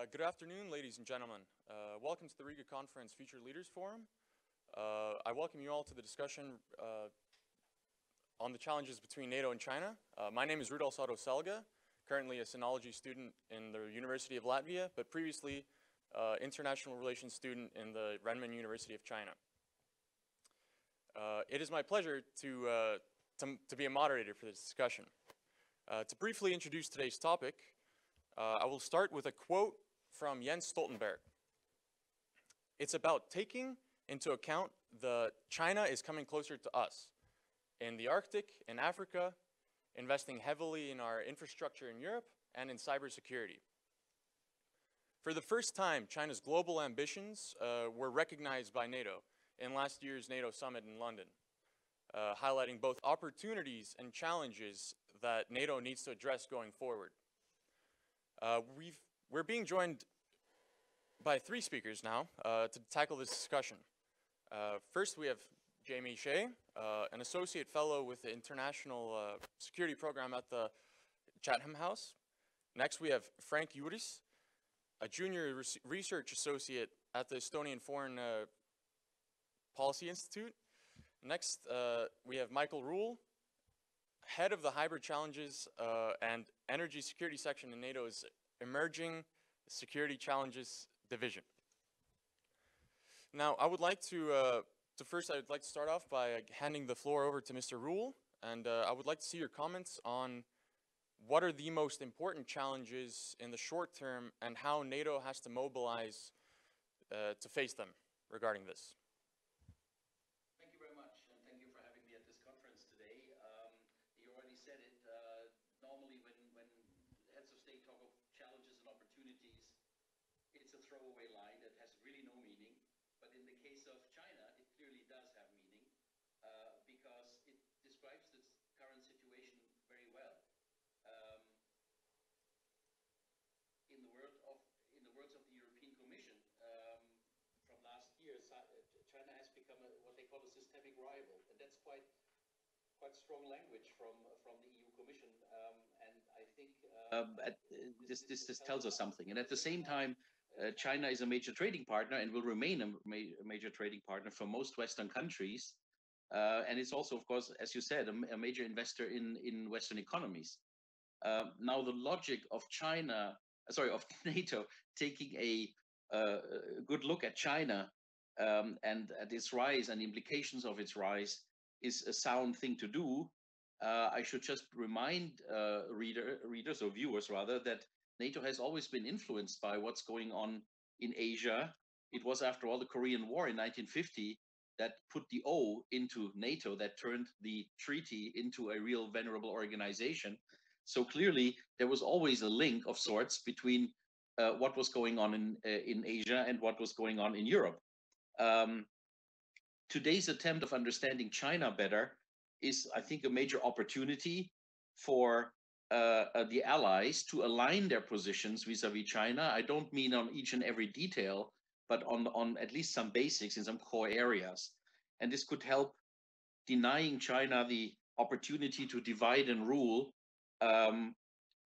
Uh, good afternoon, ladies and gentlemen. Uh, welcome to the Riga Conference Future Leaders Forum. Uh, I welcome you all to the discussion uh, on the challenges between NATO and China. Uh, my name is Rūdolfs Oto Selga, currently a sinology student in the University of Latvia, but previously uh, international relations student in the Renmin University of China. it is my pleasure to, to, to, be a moderator for this discussion. to briefly introduce today's topic, uh, I will start with a quote from Jens Stoltenberg. It's about taking into account the China is coming closer to us in the Arctic, in Africa, investing heavily in our infrastructure in Europe and in cybersecurity. For the first time, China's global ambitions uh, were recognized by NATO in last year's NATO summit in London, uh, highlighting both opportunities and challenges that NATO needs to address going forward. Uh, we've, we're being joined by three speakers now uh, to tackle this discussion. Uh, first, we have Jamie Shea, uh, an associate fellow with the International uh, Security Program at the Chatham House. Next, we have Frank Jüris, a junior res research associate at the Estonian Foreign uh, Policy Institute. Next, we have Michael Rühle, head of the hybrid challenges uh, and energy security section in NATO's emerging security challenges division. Now, I would like to, uh, to first, I would like to start off by handing the floor over to Mr. Rühle, and uh, I would like to see your comments on what are the most important challenges in the short term and how NATO has to mobilize uh, to face them regarding this. systemic rival. And that's quite quite strong language from from the EU Commission. Um, and I think uh, um, uh, this, this this tells us something. And at the same time, uh, China is a major trading partner and will remain a, ma a major trading partner for most Western countries. Uh, and it's also, of course, as you said, a, a major investor in in Western economies. Um, now, the logic of China, sorry, of NATO taking a uh, good look at China um, and at its rise and implications of its rise is a sound thing to do. Uh, I should just remind uh, reader, readers or viewers rather that NATO has always been influenced by what's going on in Asia. It was, after all, the Korean War in 1950 that put the O into NATO, that turned the treaty into a real venerable organization. So clearly, there was always a link of sorts between uh, what was going on in uh, in Asia and what was going on in Europe. Um, today's attempt of understanding China better is, I think, a major opportunity for uh, uh, the allies to align their positions vis-a-vis China. I don't mean on each and every detail, but on, on at least some basics in some core areas. And this could help denying China the opportunity to divide and rule um,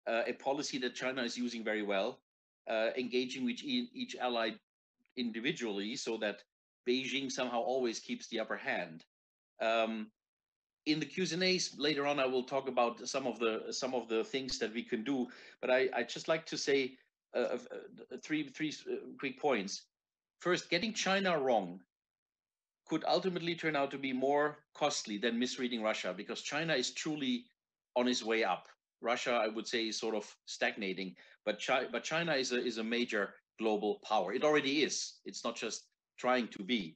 uh, a policy that China is using very well, uh, engaging with each ally individually so that Beijing somehow always keeps the upper hand. Um, in the Q's and A's later on, I will talk about some of the some of the things that we can do. But I I just like to say uh, uh, three three uh, quick points. First, getting China wrong could ultimately turn out to be more costly than misreading Russia because China is truly on its way up. Russia, I would say, is sort of stagnating, but China, but China is a is a major global power. It already is. It's not just trying to be.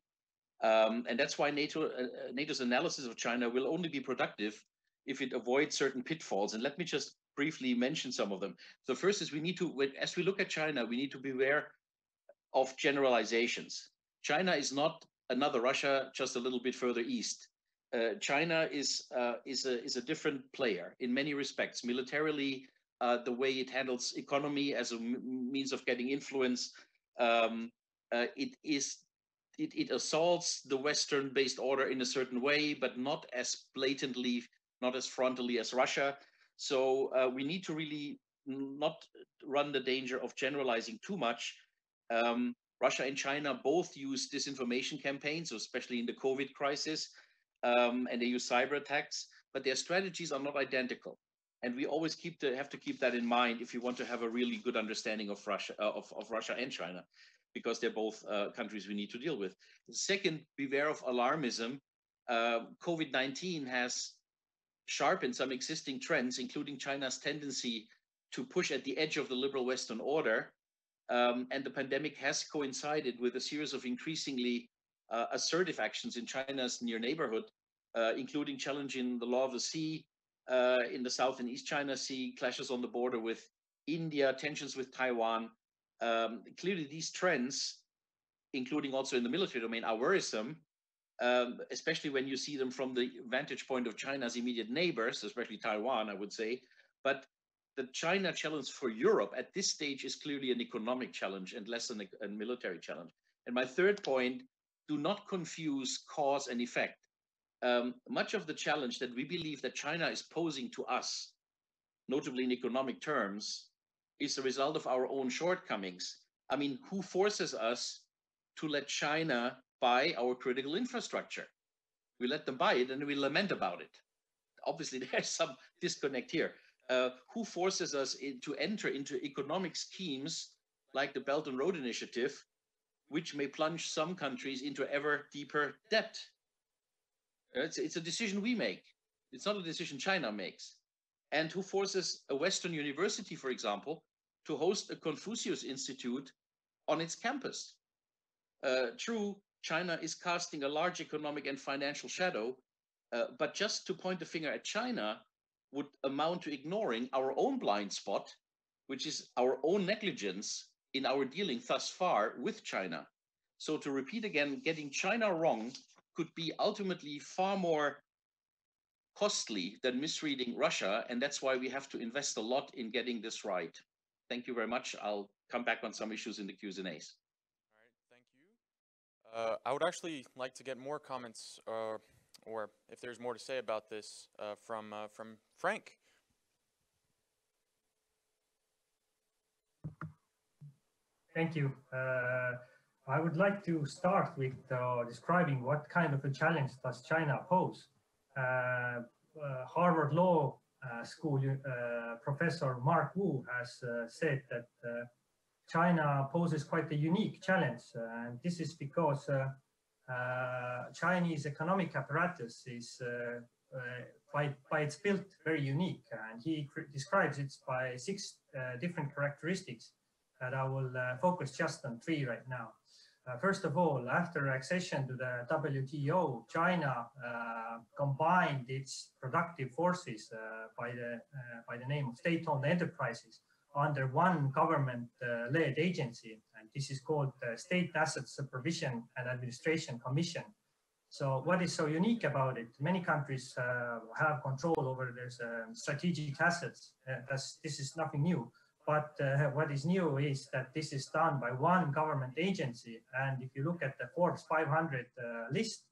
Um, and that's why NATO, uh, uh, NATO's analysis of China will only be productive if it avoids certain pitfalls. And let me just briefly mention some of them. So first is we need to, as we look at China, we need to beware of generalizations. China is not another Russia, just a little bit further east. Uh, China is uh, is a is a different player in many respects. Militarily, uh, the way it handles economy as a means of getting influence, um, uh, it is it, it assaults the Western based order in a certain way, but not as blatantly, not as frontally as Russia. So uh, we need to really not run the danger of generalizing too much. Um, Russia and China both use disinformation campaigns, especially in the COVID crisis, um, and they use cyber attacks, but their strategies are not identical. And we always keep to have to keep that in mind if you want to have a really good understanding of Russia, uh, of, of Russia and China, because they're both uh, countries we need to deal with. Second, beware of alarmism. Uh, COVID-19 has sharpened some existing trends, including China's tendency to push at the edge of the liberal Western order um, and the pandemic has coincided with a series of increasingly uh, assertive actions in China's near neighborhood, uh, including challenging the law of the sea uh, in the South and East China Sea, clashes on the border with India, tensions with Taiwan. Um, clearly, these trends, including also in the military domain, are worrisome, um, especially when you see them from the vantage point of China's immediate neighbors, especially Taiwan, I would say. But the China challenge for Europe at this stage is clearly an economic challenge and less than a, a military challenge. And my third point, do not confuse cause and effect. Um, much of the challenge that we believe that China is posing to us, notably in economic terms, is a result of our own shortcomings. I mean, who forces us to let China buy our critical infrastructure? We let them buy it and we lament about it. Obviously, there's some disconnect here uh, who forces us in, to enter into economic schemes like the Belt and Road Initiative, which may plunge some countries into ever deeper debt. It's, it's a decision we make. It's not a decision China makes. And who forces a Western university, for example, to host a Confucius Institute on its campus. Uh, true, China is casting a large economic and financial shadow, uh, but just to point the finger at China would amount to ignoring our own blind spot, which is our own negligence in our dealing thus far with China. So to repeat again, getting China wrong could be ultimately far more costly than misreading Russia. And that's why we have to invest a lot in getting this right. Thank you very much. I'll come back on some issues in the Q&As. All right, thank you. Uh, I would actually like to get more comments uh, or if there's more to say about this uh, from, uh, from Frank. Thank you. Uh, I would like to start with uh, describing what kind of a challenge does China pose. Uh, uh, Harvard Law Uh, school uh, professor Mark Wu has uh, said that China poses quite a unique challenge, and this is because uh, Chinese economic apparatus is uh, uh, by, by its built very unique and he describes it by six different characteristics that I will focus just on three right now. Uh, first of all, after accession to the WTO, China uh, combined its productive forces uh, by the by the name of state-owned enterprises under one government-led agency, and this is called the State Asset Supervision and Administration Commission. So what is so unique about it? Many countries uh, have control over their uh, strategic assets. Uh, this is nothing new. But uh, what is new is that this is done by one government agency. And if you look at the Forbes 500 uh, list,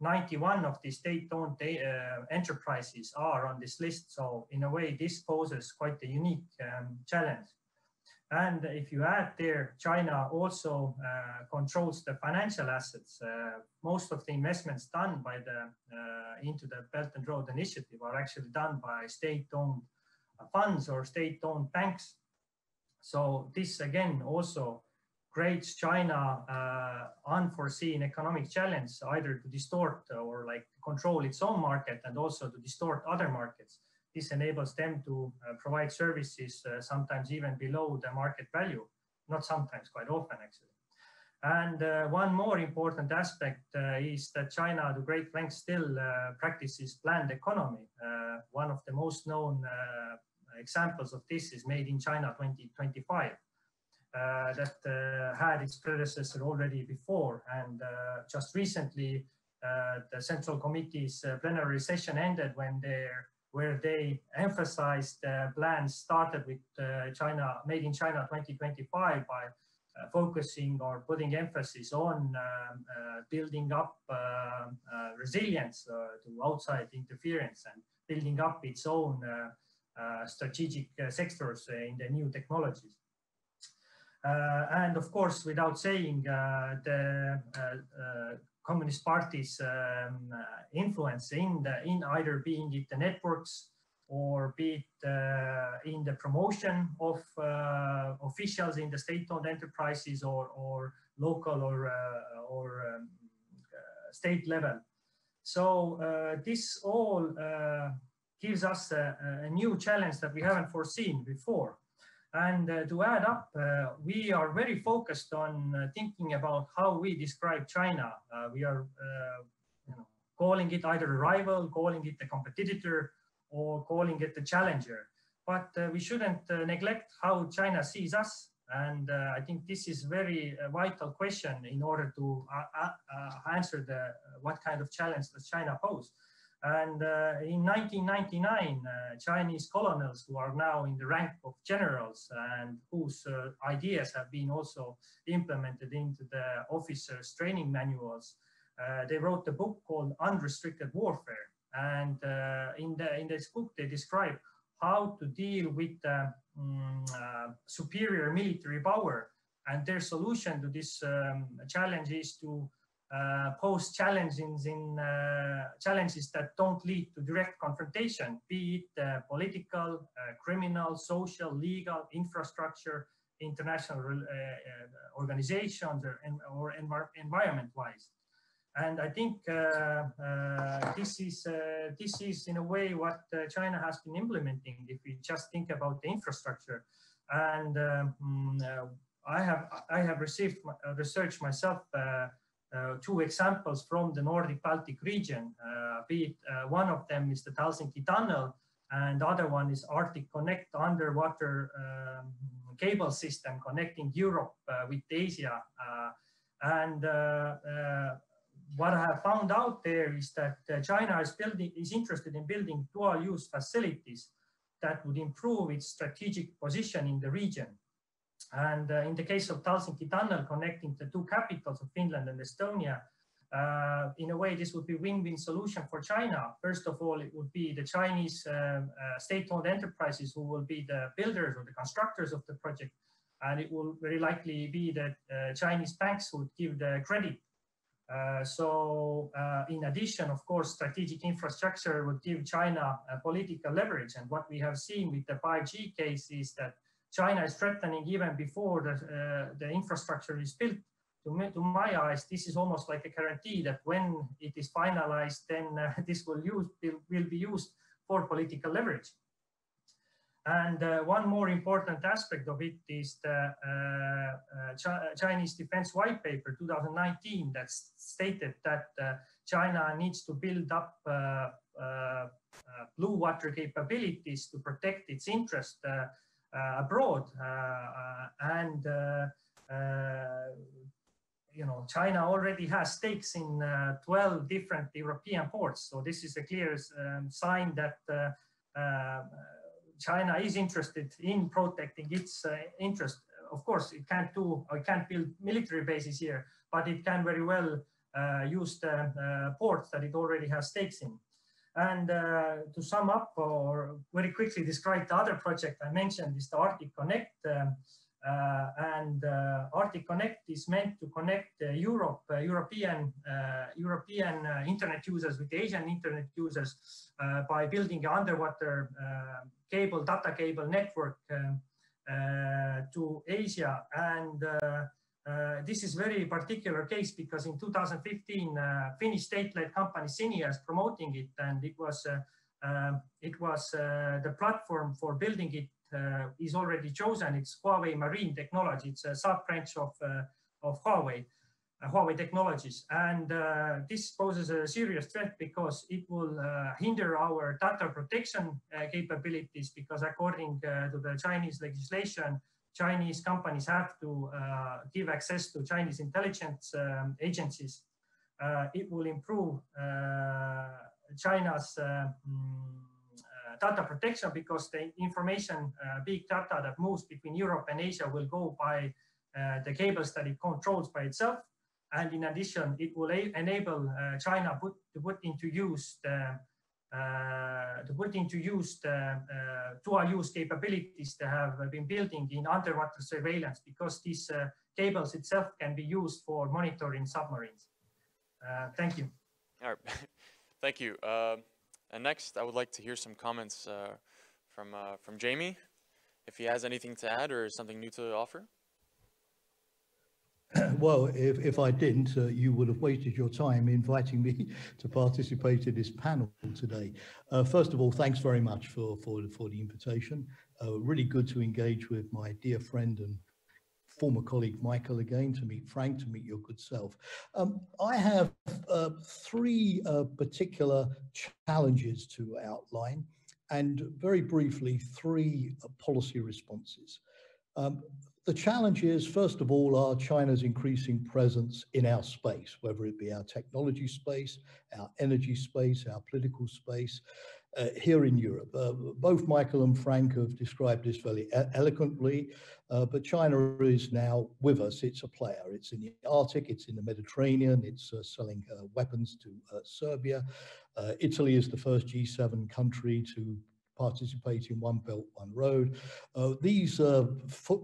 91 of the state-owned uh, enterprises are on this list. So in a way, this poses quite a unique um, challenge. And if you add there, China also uh, controls the financial assets. Uh, most of the investments done by the uh, into the Belt and Road Initiative are actually done by state-owned funds or state-owned banks. So this again also creates China uh, unforeseen economic challenge, either to distort or like control its own market and also to distort other markets. This enables them to uh, provide services uh, sometimes even below the market value, not sometimes, quite often actually. And uh, one more important aspect uh, is that China, to great length, still uh, practices planned economy. one of the most known examples of this is Made in China 2025 uh, that uh, had its predecessor already before. And uh, just recently, the Central Committee's plenary session ended when there where they emphasized uh, plans started with uh, China, made in China 2025 by uh, focusing or putting emphasis on um, building up resilience to outside interference and building up its own Uh, strategic uh, sectors uh, in the new technologies. Uh, and of course, without saying, uh, the uh, Communist Party's um, influence in the, in either being it the networks or be it in the promotion of officials in the state-owned enterprises or, or local or or um, state level. So this all gives us a, a, new challenge that we haven't foreseen before. And uh, to add up, uh, we are very focused on uh, thinking about how we describe China. Uh, we are you know, calling it either a rival, calling it a competitor, or calling it a challenger. But uh, we shouldn't uh, neglect how China sees us. And I think this is very vital question in order to answer the what kind of challenge does China pose. And uh, in 1999, uh, Chinese colonels who are now in the rank of generals and whose uh, ideas have been also implemented into the officers' training manuals, uh, they wrote a book called Unrestricted Warfare. And uh, in, the, in this book, they describe how to deal with um, superior military power. And their solution to this um, challenge is to uh, pose challenges in uh, challenges that don't lead to direct confrontation, be it uh, political, uh, criminal, social, legal, infrastructure, international uh, uh, organizations, or, or env environment-wise. And I think this is this is in a way what China has been implementing. If we just think about the infrastructure, and um, I have I have received research myself two examples from the Nordic Baltic region. Uh, be it, uh, one of them is the Helsinki Tunnel, and the other one is Arctic Connect underwater um, cable system connecting Europe with Asia. and what I have found out there is that China is building is interested in building dual use facilities that would improve its strategic position in the region. And uh, in the case of Helsinki Tunnel connecting the two capitals of Finland and Estonia, uh, in a way, this would be win-win solution for China. First of all, it would be the Chinese uh, uh, state-owned enterprises who will be the builders or the constructors of the project. And it will very likely be that uh, Chinese banks would give the credit. Uh, so in addition, of course, strategic infrastructure would give China political leverage. And what we have seen with the 5G case is that China is threatening even before the, uh, the infrastructure is built. To, me, to my eyes, this is almost like a guarantee that when it is finalized, then uh, this will, use, will, will be used for political leverage. And uh, one more important aspect of it is the uh, uh, Ch Chinese Defense White Paper 2019 that stated that uh, China needs to build up blue water capabilities to protect its interest uh, abroad uh, uh, and you know, China already has stakes in 12 different European ports. So this is a clear um, sign that China is interested in protecting its interest. Of course, it can't do, it can't build military bases here, but it can very well uh, use the uh, ports that it already has stakes in. And uh, to sum up or very quickly describe the other project I mentioned is the Arctic Connect. Um, uh, and uh, Arctic Connect is meant to connect Europe, European, European internet users with Asian internet users by building an underwater cable, data cable network um, to Asia. And uh, this is very particular case because in 2015, uh, Finnish state-led company Cinia is promoting it, and it was uh, um, it was uh, the platform for building it uh, is already chosen. It's Huawei Marine Technology. It's a sub branch of of Huawei. Huawei technologies. And this poses a serious threat because it will hinder our data protection capabilities because according to the Chinese legislation, Chinese companies have to uh, give access to Chinese intelligence um, agencies. Uh, it will improve uh, China's mm, data protection because the information, big data that moves between Europe and Asia will go by the cables that it controls by itself. And in addition, it will enable uh, China put, to put into use the uh, to put into use the uh, dual use capabilities they have been building in underwater surveillance because these uh, cables itself can be used for monitoring submarines. Uh, thank you. All right, thank you. Uh, and next, I would like to hear some comments uh, from uh, from Jamie, if he has anything to add or something new to offer. Well, if, if I didn't, uh, you would have wasted your time inviting me to participate in this panel today. Uh, first of all, thanks very much for, for, for the invitation. Uh, really good to engage with my dear friend and former colleague Michael again, to meet Frank, to meet your good self. Um, I have uh, three uh, particular challenges to outline and very briefly, three uh, policy responses. Um, the challenge is, first of all, are China's increasing presence in our space, whether it be our technology space, our energy space, our political space, uh, here in Europe. Uh, both Michael and Frank have described this very eloquently, uh, but China is now with us. It's a player. It's in the Arctic, it's in the Mediterranean, it's uh, selling uh, weapons to uh, Serbia. Italy is the first G7 country to participate in One Belt, One Road. Uh, these uh,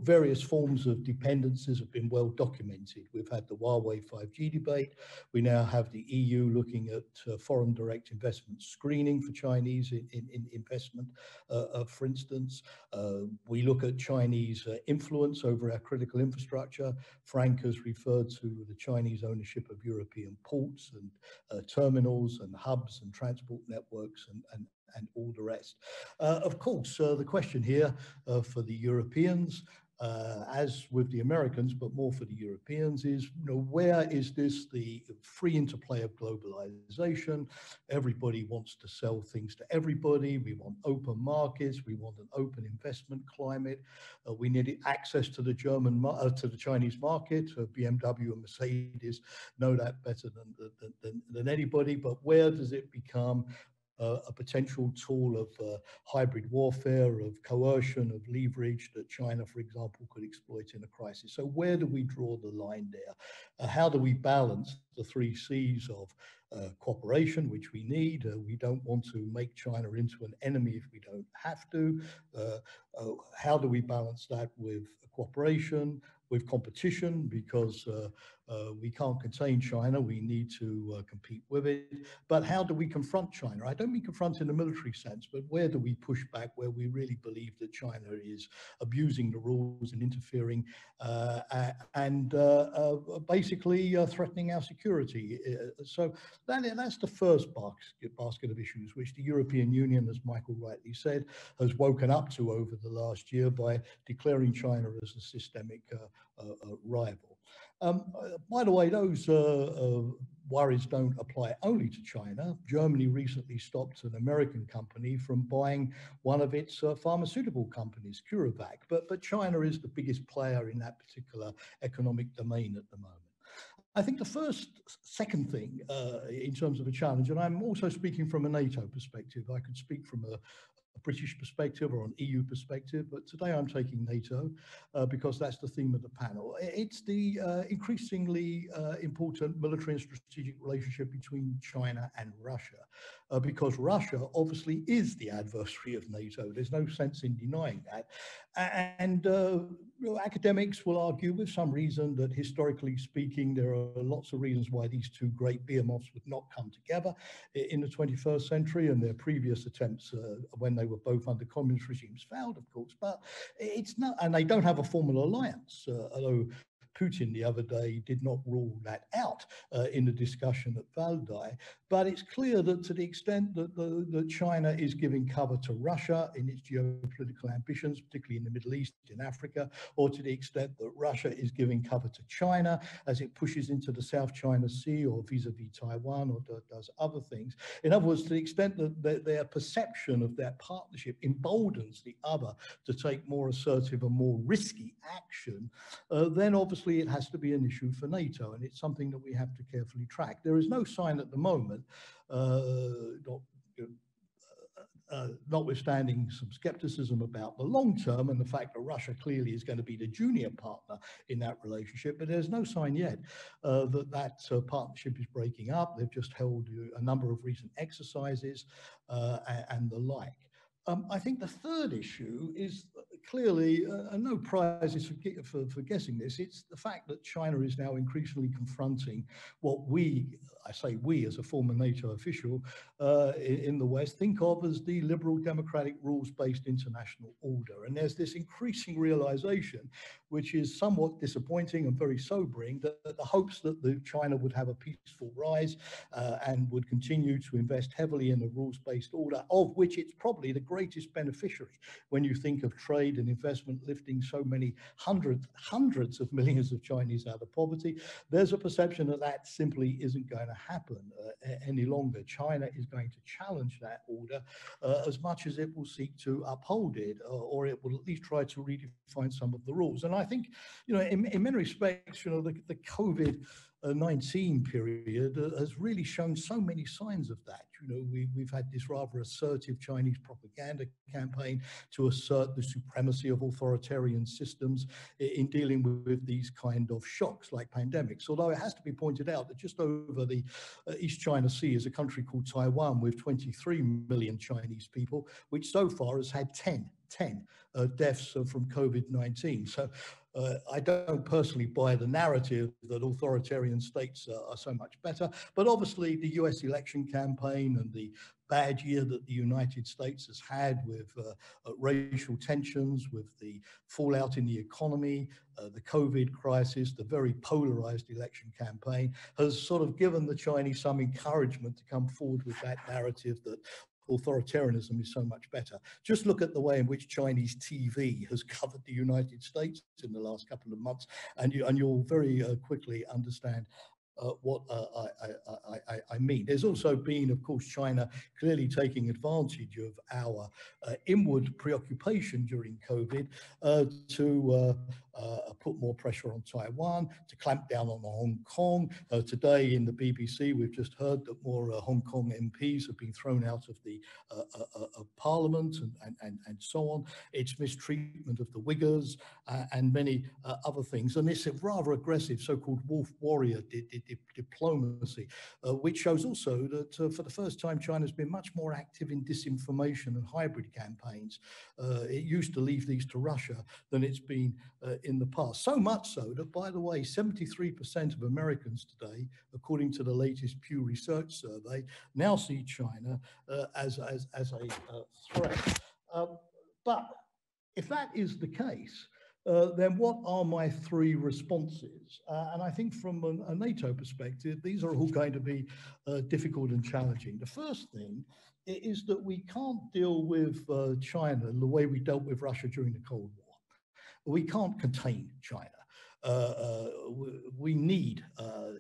various forms of dependencies have been well documented. We've had the Huawei 5G debate. We now have the EU looking at uh, foreign direct investment screening for Chinese in, in, in investment, uh, uh, for instance. Uh, we look at Chinese influence over our critical infrastructure. Frank has referred to the Chinese ownership of European ports and terminals and hubs and transport networks and, and, and all the rest. Uh, of course, uh, the question here uh, for the Europeans, uh, as with the Americans, but more for the Europeans, is you know, where is this the free interplay of globalization? Everybody wants to sell things to everybody. We want open markets. We want an open investment climate. Uh, we need access to the German, uh, to the Chinese market. BMW and Mercedes know that better than, than, than, than anybody. But where does it become uh, a potential tool of uh, hybrid warfare, of coercion, of leverage that China, for example, could exploit in a crisis. So where do we draw the line there? Uh, how do we balance the three C's of uh, cooperation, which we need. Uh, we don't want to make China into an enemy if we don't have to. Uh, how do we balance that with cooperation, with competition because uh, uh, we can't contain China. We need to uh, compete with it. But how do we confront China? I don't mean confront in a military sense, but where do we push back where we really believe that China is abusing the rules and interfering uh, and uh, uh, basically threatening our security? so that, that's the first basket of issues, which the European Union, as Michael rightly said, has woken up to over the last year by declaring China as a systemic rival. Um, by the way, those uh, uh, worries don't apply only to China. Germany recently stopped an American company from buying one of its uh, pharmaceutical companies, CureVac, but, but China is the biggest player in that particular economic domain at the moment. I think the first, second thing uh, in terms of a challenge, and I'm also speaking from a NATO perspective, I could speak from a, a British perspective or an EU perspective, but today I'm taking NATO uh, because that's the theme of the panel. It's the uh, increasingly uh, important military and strategic relationship between China and Russia, uh, because Russia obviously is the adversary of NATO. There's no sense in denying that. And uh, academics will argue with some reason that historically speaking, there are lots of reasons why these two great behemoths would not come together in the 21st century and their previous attempts uh, when they were both under communist regimes failed, of course, but it's not, and they don't have a formal alliance, uh, although Putin the other day did not rule that out uh, in the discussion at Valdai. But it's clear that to the extent that, the, that China is giving cover to Russia in its geopolitical ambitions, particularly in the Middle East, in Africa, or to the extent that Russia is giving cover to China as it pushes into the South China Sea or vis-a-vis -vis Taiwan or does other things. In other words, to the extent that their perception of their partnership emboldens the other to take more assertive and more risky action, uh, then obviously obviously it has to be an issue for NATO and it's something that we have to carefully track. There is no sign at the moment, uh, not, uh, uh, notwithstanding some skepticism about the long term and the fact that Russia clearly is going to be the junior partner in that relationship, but there's no sign yet uh, that that uh, partnership is breaking up. They've just held a number of recent exercises uh, and the like. Um, I think the third issue is clearly, uh, and no prizes for, for, for, guessing this, it's the fact that China is now increasingly confronting what we, I say we as a former NATO official uh, in, in, the West, think of as the liberal democratic rules-based international order. And there's this increasing realization, which is somewhat disappointing and very sobering, that, that the hopes that the China would have a peaceful rise uh, and would continue to invest heavily in a rules-based order, of which it's probably the greatest beneficiary when you think of trade and investment lifting so many hundreds, hundreds of millions of Chinese out of poverty. There's a perception that that simply isn't going to happen uh, any longer. China is going to challenge that order uh, as much as it will seek to uphold it, uh, or it will at least try to redefine some of the rules. And I think, you know, in, in many respects, you know, the, the COVID 19 period uh, has really shown so many signs of that. You know, we, we've had this rather assertive Chinese propaganda campaign to assert the supremacy of authoritarian systems in dealing with, these kind of shocks like pandemics. Although it has to be pointed out that just over the uh, East China Sea is a country called Taiwan with 23 million Chinese people, which so far has had 10 10 uh, deaths from COVID-19. So uh, I don't personally buy the narrative that authoritarian states are, so much better, but obviously the US election campaign and the bad year that the United States has had with uh, uh, racial tensions, with the fallout in the economy, uh, the COVID crisis, the very polarized election campaign has sort of given the Chinese some encouragement to come forward with that narrative that authoritarianism is so much better. Just look at the way in which Chinese TV has covered the United States in the last couple of months, and, you, and you'll very uh, quickly understand uh, what uh, I, I, I, mean. There's also been, of course, China clearly taking advantage of our uh, inward preoccupation during COVID uh, to uh, put more pressure on Taiwan, to clamp down on Hong Kong. today in the BBC, we've just heard that more Hong Kong MPs have been thrown out of the Parliament and, and, and, and, so on. It's mistreatment of the Uyghurs and many other things. And this rather aggressive so-called wolf warrior did di diplomacy, uh, which shows also that uh, for the first time, China's been much more active in disinformation and hybrid campaigns. Uh, it used to leave these to Russia than it's been uh, in the past. So much so that, by the way, 73% of Americans today, according to the latest Pew Research survey, now see China uh, as, as, as a uh, threat. Um, but if that is the case, uh, then what are my three responses? Uh, and I think from a, NATO perspective, these are all going to be uh, difficult and challenging. The first thing is that we can't deal with uh, China the way we dealt with Russia during the Cold War. We can't contain China. Uh, uh, we need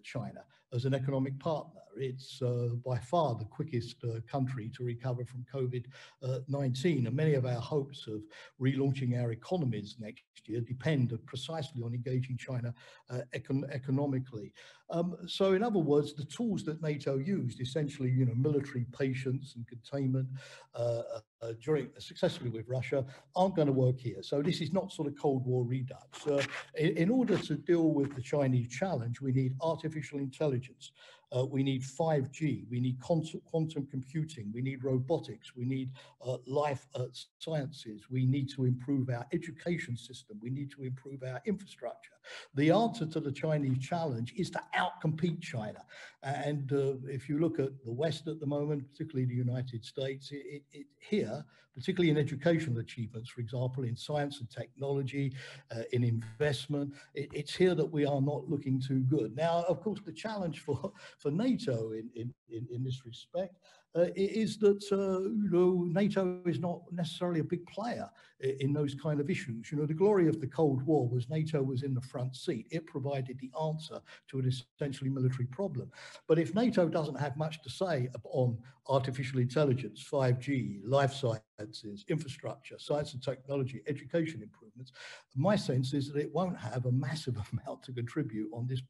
China as an economic partner. It's uh, by far the quickest uh, country to recover from COVID-19 and many of our hopes of relaunching our economies next year depend precisely on engaging China uh, econ economically. Um, so in other words, the tools that NATO used, essentially, you know, military patience and containment uh, uh, during successfully with Russia, aren't going to work here. So this is not sort of Cold War redux. Uh, in, in order to deal with the Chinese challenge, we need artificial intelligence. Uh, we need 5G, we need quantum computing, we need robotics, we need uh, life uh, sciences, we need to improve our education system, we need to improve our infrastructure. The answer to the Chinese challenge is to outcompete China. And uh, if you look at the West at the moment, particularly the United States, it, it, here, particularly in educational achievements, for example, in science and technology, uh, in investment, it, it's here that we are not looking too good. Now, of course, the challenge for, for NATO in, in, in, in this respect uh, is that uh, you know NATO is not necessarily a big player in, in, those kind of issues. You know, the glory of the Cold War was NATO was in the front seat. It provided the answer to an essentially military problem. But if NATO doesn't have much to say on artificial intelligence, 5G, life sciences, infrastructure, science and technology, education improvements, my sense is that it won't have a massive amount to contribute on this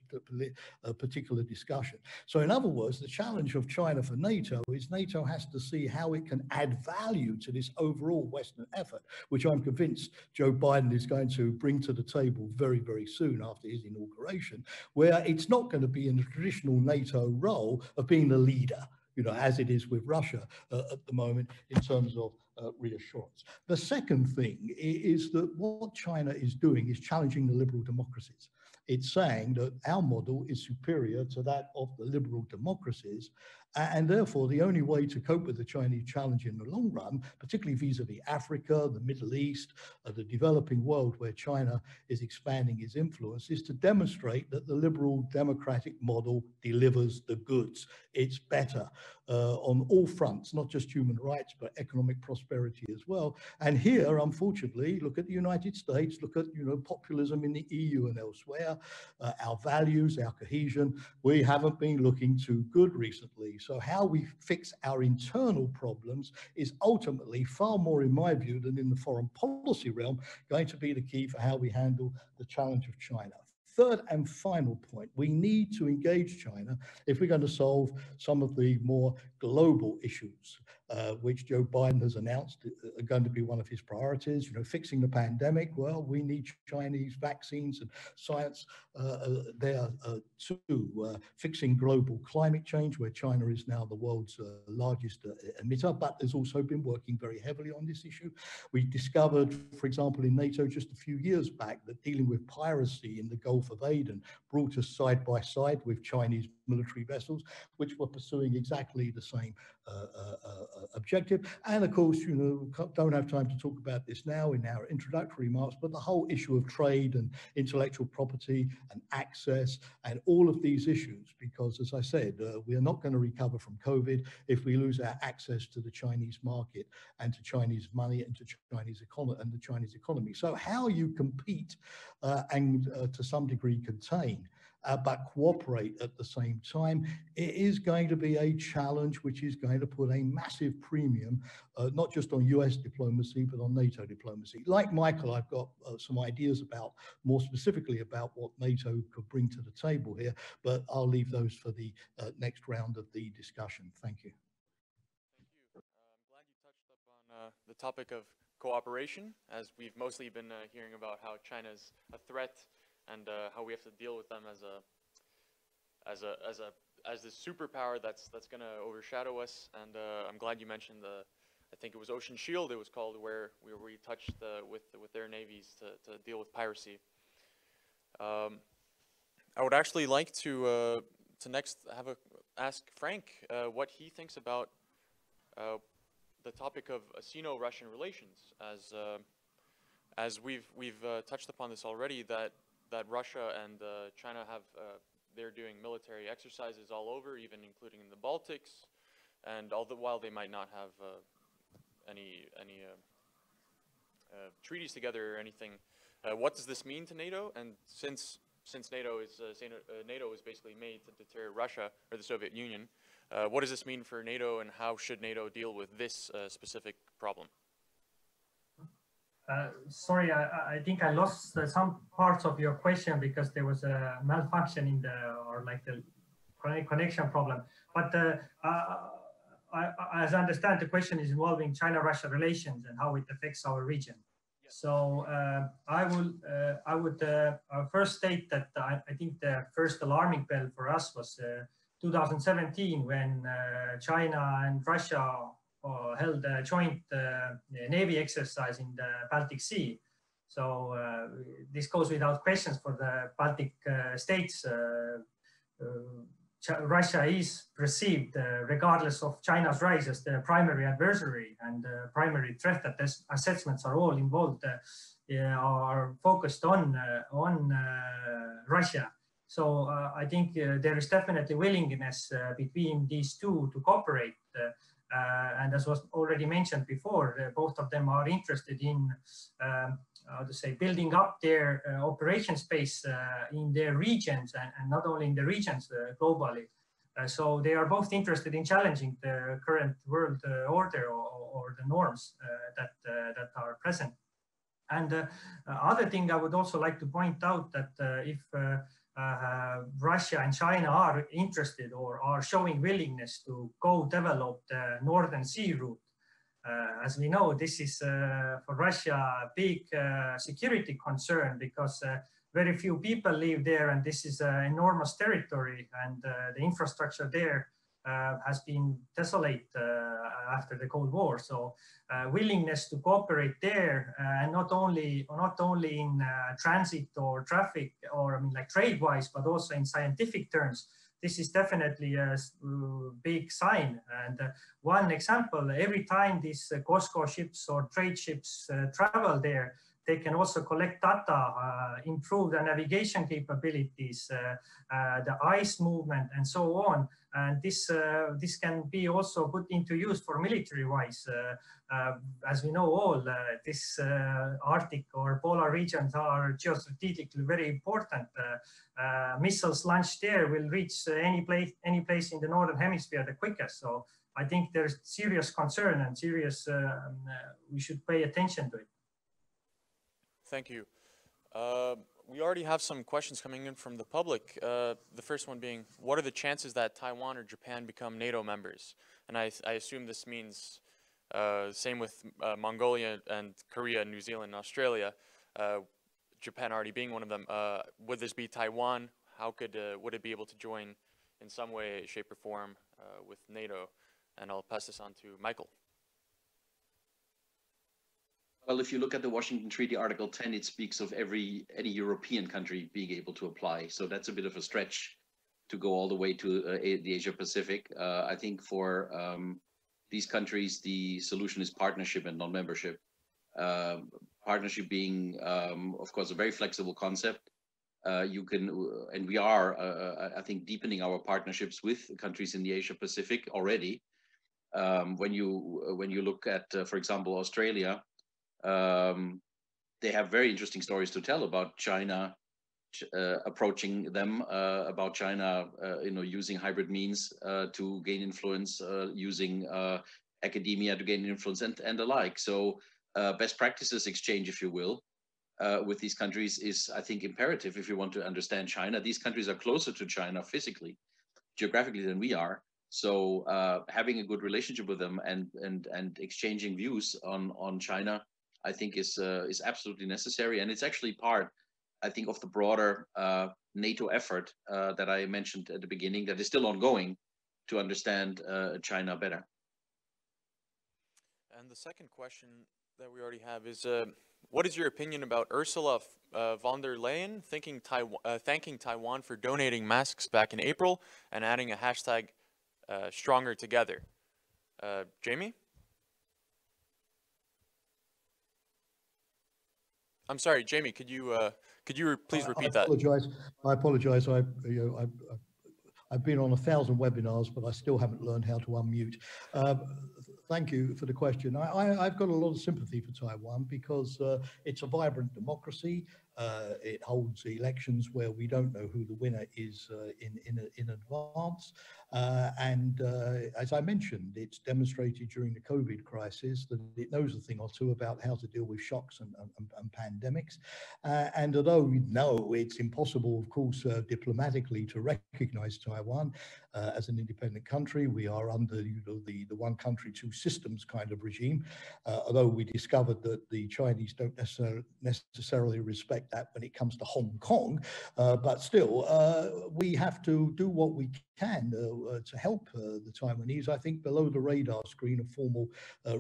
particular discussion. So in other words, the challenge of China for NATO is NATO has to see how it can add value to this overall Western effort, which I'm convinced Joe Biden is going to bring to the table very, very soon after his inauguration, where it's not going to be in the traditional NATO role of being the leader you know, as it is with Russia uh, at the moment in terms of uh, reassurance. The second thing is that what China is doing is challenging the liberal democracies. It's saying that our model is superior to that of the liberal democracies and therefore, the only way to cope with the Chinese challenge in the long run, particularly vis-a-vis Africa, the Middle East, uh, the developing world where China is expanding its influence, is to demonstrate that the liberal democratic model delivers the goods. It's better uh, on all fronts, not just human rights, but economic prosperity as well. And here, unfortunately, look at the United States, look at you know populism in the EU and elsewhere, uh, our values, our cohesion. We haven't been looking too good recently. So how we fix our internal problems is ultimately far more, in my view, than in the foreign policy realm, going to be the key for how we handle the challenge of China. Third and final point, we need to engage China if we're going to solve some of the more global issues, uh, which Joe Biden has announced are going to be one of his priorities. You know, fixing the pandemic, well, we need Chinese vaccines and science uh, uh there uh, too. Uh, fixing global climate change, where China is now the world's uh, largest emitter, but has also been working very heavily on this issue. We discovered, for example, in NATO just a few years back that dealing with piracy in the Gulf of Aden brought us side by side with Chinese military vessels, which were pursuing exactly the same uh, uh, uh, objective. And of course, you know, don't have time to talk about this now in our introductory remarks, but the whole issue of trade and intellectual property and access and all of these issues, because as I said, uh, we are not going to recover from COVID if we lose our access to the Chinese market and to Chinese money and to Chinese economy and the Chinese economy. So how you compete uh, and uh, to some degree contain uh, but cooperate at the same time. It is going to be a challenge which is going to put a massive premium, uh, not just on US diplomacy, but on NATO diplomacy. Like Michael, I've got uh, some ideas about, more specifically about what NATO could bring to the table here, but I'll leave those for the uh, next round of the discussion. Thank you. Thank you. Uh, I'm glad you touched up on uh, the topic of cooperation, as we've mostly been hearing about how China's a threat and uh, how we have to deal with them as a as a as a as this superpower that's that's going to overshadow us. And uh, I'm glad you mentioned the I think it was Ocean Shield it was called where we we touched uh, with with their navies to to deal with piracy. Um, I would actually like to uh, to next have a ask Frank uh, what he thinks about uh, the topic of Sino-Russian relations as as we've we've touched upon this already that that Russia and uh, China have, uh, they're doing military exercises all over, even including in the Baltics, and all the while they might not have uh, any any uh, uh, treaties together or anything. Uh, what does this mean to NATO? And since since NATO is NATO is basically made to deter Russia or the Soviet Union, what does this mean for NATO, and how should NATO deal with this specific problem? Uh, sorry, I, I, think I lost uh, some parts of your question because there was a malfunction in the or like the connection problem. But uh, I, as I understand, the question is involving China-Russia relations and how it affects our region. So uh, I will uh, I would first state that I, I, think the first alarming bell for us was 2017 when China and Russia held a joint uh, navy exercise in the Baltic Sea. So uh, this goes without questions for the Baltic uh, states. Russia is perceived, uh, regardless of China's rise, as the primary adversary and uh, primary threat that assessments are all involved uh, are focused on on Russia. So I think there is definitely willingness between these two to cooperate. Uh, and as was already mentioned before, uh, both of them are interested in um, how to say, building up their uh, operation space in their regions and, and, not only in the regions globally. so they are both interested in challenging the current world order or, or, the norms that, that are present. And uh, other thing I would also like to point out that uh, if uh, uh, Russia and China are interested or are showing willingness to go develop the Northern Sea route, uh, as we know, this is uh, for Russia a big uh, security concern because very few people live there and this is an enormous territory and the infrastructure there uh, has been desolate uh, after the Cold War. So uh, willingness to cooperate there, and not only not only in transit or traffic or I mean like trade wise, but also in scientific terms this is definitely a big sign. And uh, one example, every time these uh, COSCO ships or trade ships uh, travel there, they can also collect data, uh, improve the navigation capabilities, uh, uh, the ice movement, and so on. And this uh, this can be also put into use for military-wise. Uh, uh, as we know all, this Arctic or polar regions are geostrategically very important. missiles launched there will reach any place any place in the northern hemisphere the quickest. So I think there's serious concern and serious, um, uh, we should pay attention to it. Thank you. Uh, we already have some questions coming in from the public. Uh, the first one being, what are the chances that Taiwan or Japan become NATO members? And I, I assume this means uh, same with uh, Mongolia and Korea, New Zealand, and Australia. Uh, Japan already being one of them. Uh, would this be Taiwan? How could would it be able to join in some way, shape, or form with NATO? And I'll pass this on to Michael. Well, if you look at the Washington Treaty Article 10, it speaks of every any European country being able to apply. So that's a bit of a stretch to go all the way to uh, the Asia Pacific. Uh, I think for um, these countries, the solution is partnership and non-membership. Uh, partnership being, um, of course, a very flexible concept. Uh, you can, and we are, uh, uh, I think, deepening our partnerships with countries in the Asia Pacific already. Um, when you when you look at, for example, Australia, um, they have very interesting stories to tell about China uh, approaching them, uh, about China, uh, you know, using hybrid means uh, to gain influence, uh, using uh, academia to gain influence, and and the like. So best practices exchange, if you will, with these countries is, I think, imperative if you want to understand China. These countries are closer to China physically, geographically than we are. So having a good relationship with them and and and exchanging views on on China I think is uh, is absolutely necessary, and it's actually part, I think, of the broader uh, NATO effort uh, that I mentioned at the beginning that is still ongoing to understand uh, China better. And the second question that we already have is, uh, what is your opinion about Ursula uh, von der Leyen Taiwan, thanking Taiwan for donating masks back in April and adding a hashtag stronger together? Jamie? I'm sorry, Jamie. Could you uh, could you please repeat I, I apologize. that? I apologize. I you know I, I've been on a thousand webinars, but I still haven't learned how to unmute. Um, thank you for the question. I, have got a lot of sympathy for Taiwan because uh, it's a vibrant democracy. Uh, it holds elections where we don't know who the winner is uh, in, in, in advance. Uh, and uh, as I mentioned, it's demonstrated during the COVID crisis that it knows a thing or two about how to deal with shocks and, and, and pandemics. Uh, and although we know it's impossible, of course, uh, diplomatically to recognize Taiwan as an independent country, we are under you know, the, the one country, two systems kind of regime. although we discovered that the Chinese don't necessarily, respect that when it comes to Hong Kong, uh, but still, uh, we have to do what we can uh, uh, to help uh, the Taiwanese, I think, below the radar screen of formal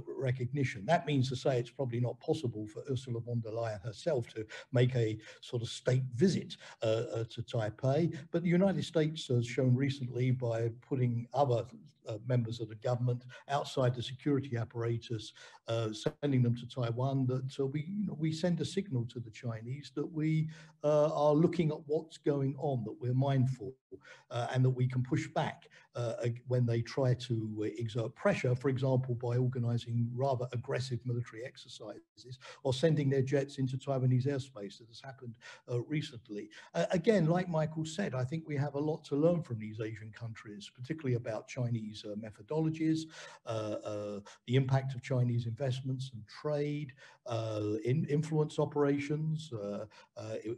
recognition. That means to say it's probably not possible for Ursula von der Leyen herself to make a sort of state visit to Taipei, but the United States has shown recently by putting other uh, members of the government outside the security apparatus, uh, sending them to Taiwan, that uh, we, you know, we send a signal to the Chinese that we are looking at what's going on, that we're mindful, and that we can push back uh, when they try to exert pressure, for example, by organizing rather aggressive military exercises or sending their jets into Taiwanese airspace that has happened uh, recently. Uh, again, like Michael said, I think we have a lot to learn from these Asian countries, particularly about Chinese Uh, methodologies, uh, uh, the impact of Chinese investments and trade, in influence operations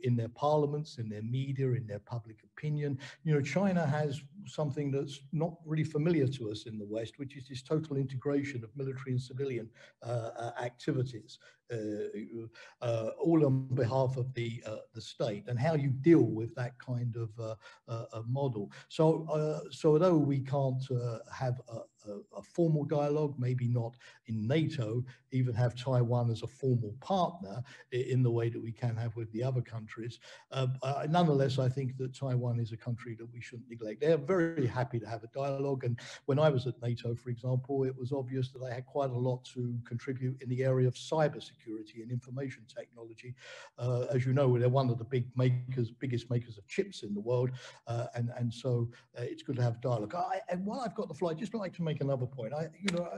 in their parliaments, in their media, in their public opinion. You know, China has something that's not really familiar to us in the West, which is this total integration of military and civilian uh, uh, activities. Uh, uh, all on behalf of the uh, the state and how you deal with that kind of uh, model. So, so although we can't have a, a, a, formal dialogue, maybe not in NATO, even have Taiwan as a formal partner in the way that we can have with the other countries. Uh, uh, nonetheless, I think that Taiwan is a country that we shouldn't neglect. They're very happy to have a dialogue. And when I was at NATO, for example, it was obvious that they had quite a lot to contribute in the area of cybersecurity and information technology. Uh, as you know, they're one of the big makers, biggest makers of chips in the world. Uh, and, and so uh, it's good to have dialogue. I, and while I've got the floor, I'd just like to make another point. I, you know,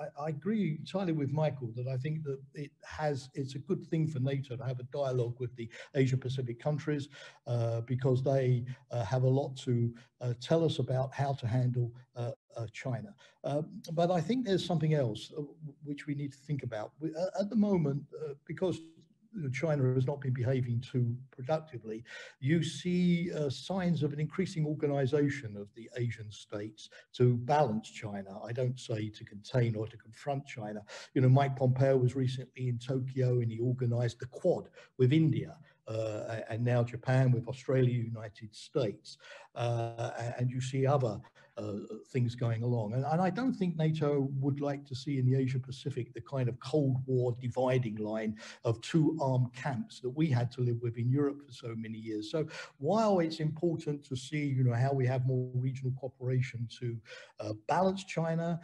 I, I, agree entirely with Michael that I think that it has it's a good thing for NATO to have a dialogue with the Asia Pacific countries uh, because they uh, have a lot to uh, tell us about how to handle uh, uh, China. Um, but I think there's something else uh, which we need to think about. At the moment, because China has not been behaving too productively, you see uh, signs of an increasing organization of the Asian states to balance China. I don't say to contain or to confront China. You know, Mike Pompeo was recently in Tokyo and he organized the Quad with India. Uh, and now Japan with Australia, United States, uh, and you see other uh, things going along. And, and, I don't think NATO would like to see in the Asia Pacific the kind of Cold War dividing line of two armed camps that we had to live with in Europe for so many years. So while it's important to see, you know, how we have more regional cooperation to uh, balance China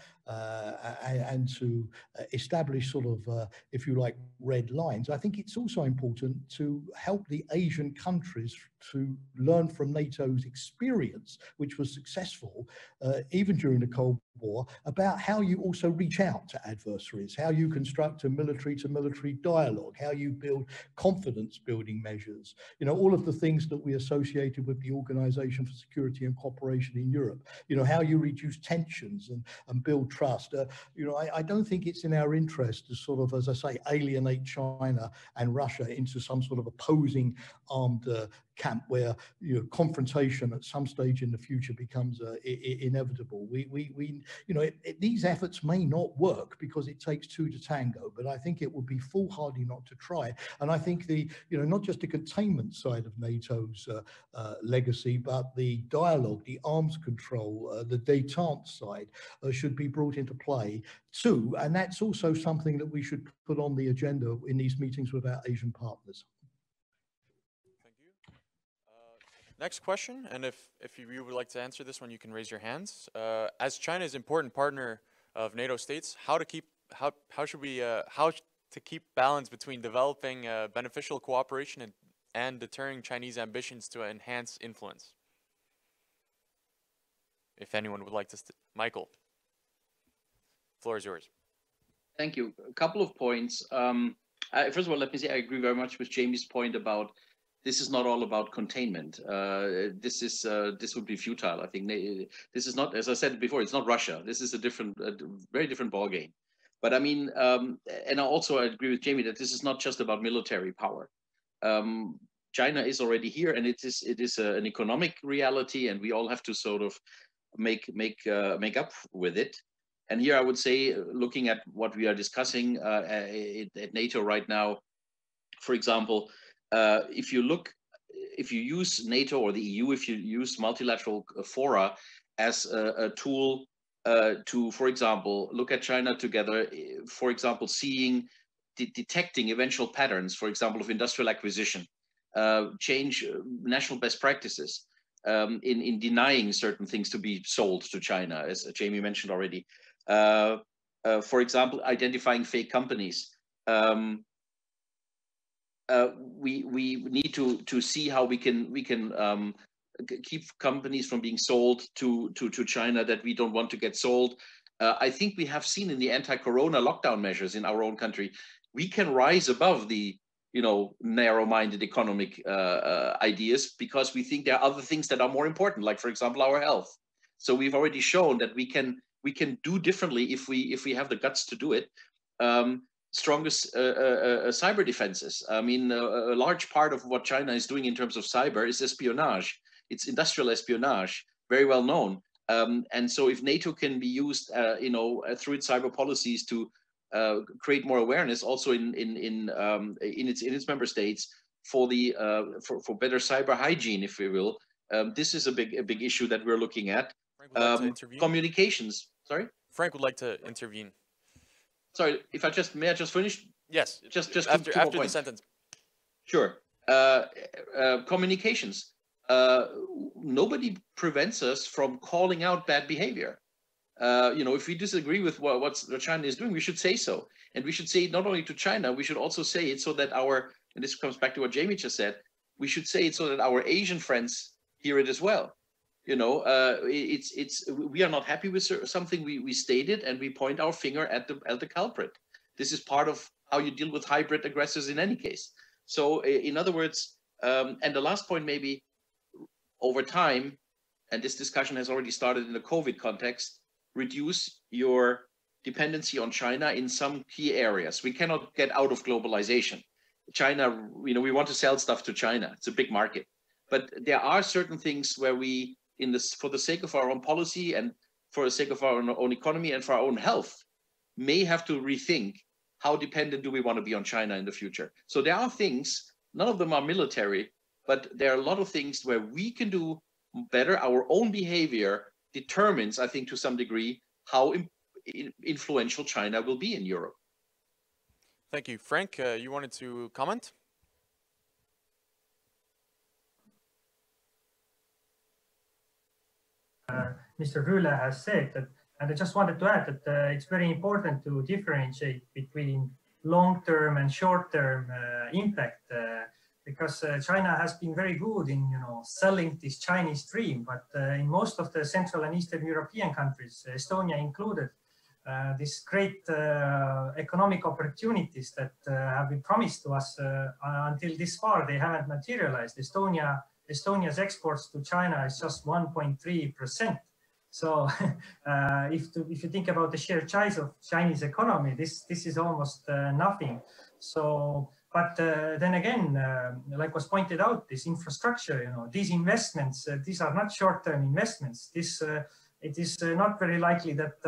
and, and, to uh, establish sort of, uh, if you like, red lines, I think it's also important to help the Asian countries to learn from NATO's experience, which was successful uh, even during the Cold War, about how you also reach out to adversaries, how you construct a military to military dialogue, how you build confidence building measures, you know, all of the things that we associated with the Organization for Security and Cooperation in Europe, you know, how you reduce tensions and, and build trust. Uh, you know, I, I don't think it's in our interest to sort of, as I say, alienate China and Russia into some sort of opposing armed uh, camp where you know confrontation at some stage in the future becomes uh, inevitable. We we we you know it, it, these efforts may not work because it takes two to tango, but I think it would be foolhardy not to try. And I think the you know not just the containment side of NATO's uh, uh, legacy, but the dialogue, the arms control, uh, the détente side uh, should be brought into play too. And that's also something that we should put on the agenda in these meetings with our Asian partners. Next question, and if, if you, would like to answer this one, you can raise your hands. Uh, as China's important partner of NATO states, how to keep how how should we uh, how to keep balance between developing uh, beneficial cooperation and, and deterring Chinese ambitions to enhance influence? If anyone would like to, Michael, floor is yours. Thank you. A couple of points. Um, first of all, let me say I agree very much with Jamie's point about this is not all about containment. Uh, this is uh, this would be futile. I think this is not, as I said before, it's not Russia. This is a different, a very different ball game. But I mean, um, and I also agree with Jamie that this is not just about military power. Um, China is already here, and it is it is a, an economic reality, and we all have to sort of make make uh, make up with it. And here I would say, looking at what we are discussing uh, at, at NATO right now, for example, uh, if you look, if you use NATO or the EU, if you use multilateral fora as a, a tool uh, to, for example, look at China together, for example, seeing, de detecting eventual patterns, for example, of industrial acquisition, uh, change uh, national best practices um, in, in denying certain things to be sold to China, as Jamie mentioned already. Uh, uh, for example, identifying fake companies, um, uh, we we need to to see how we can we can um, keep companies from being sold to to to China that we don't want to get sold. Uh, I think we have seen in the anti-corona lockdown measures in our own country, we can rise above the you know narrow-minded economic uh, uh ideas because we think there are other things that are more important, like for example our health. So we've already shown that we can we can do differently if we if we have the guts to do it. Um, strongest uh, uh, uh, cyber defenses. I mean, a large part of what China is doing in terms of cyber is espionage. It's industrial espionage, very well known. Um, and so, if NATO can be used, uh, you know, uh, through its cyber policies to uh, create more awareness, also in in in um, in its in its member states for the for for better cyber hygiene, if we will, um, this is a big a big issue that we're looking at. Like communications. Sorry. Frank would like to intervene sorry, if I just may I just finish? Yes. Just just after two, after the sentence. Sure. Uh, uh, communications. Uh, nobody prevents us from calling out bad behavior. Uh, you know, if we disagree with what, what China is doing, we should say so, and we should say it not only to China. We should also say it so that our and this comes back to what Jamie just said. We should say it so that our Asian friends hear it as well you know uh, it's it's we are not happy with something we we stated and we point our finger at the at the culprit. This is part of how you deal with hybrid aggressors in any case. So in other words um, and the last point maybe over time and this discussion has already started in the covid context reduce your dependency on china in some key areas. We cannot get out of globalization. China you know we want to sell stuff to china. It's a big market. But there are certain things where we in this for the sake of our own policy and for the sake of our own economy and for our own health may have to rethink how dependent do we want to be on China in the future. So there are things, none of them are military, but there are a lot of things where we can do better. Our own behavior determines, I think, to some degree, how influential China will be in Europe. Thank you. Frank, uh, you wanted to comment? Mr. Rühle has said that, and I just wanted to add that uh, it's very important to differentiate between long-term and short-term uh, impact because uh, China has been very good in, you know, selling this Chinese dream. But uh, in most of the Central and Eastern European countries, Estonia included, uh, these great economic opportunities that have been promised to us until this far, they haven't materialized. Estonia Estonia's exports to China is just 1.3%. So uh, if, to, if you think about the sheer size of Chinese economy, this, this is almost uh, nothing. So, but uh, then again, uh, like was pointed out, this infrastructure, you know, these investments, uh, these are not short-term investments. This uh, it is not very likely that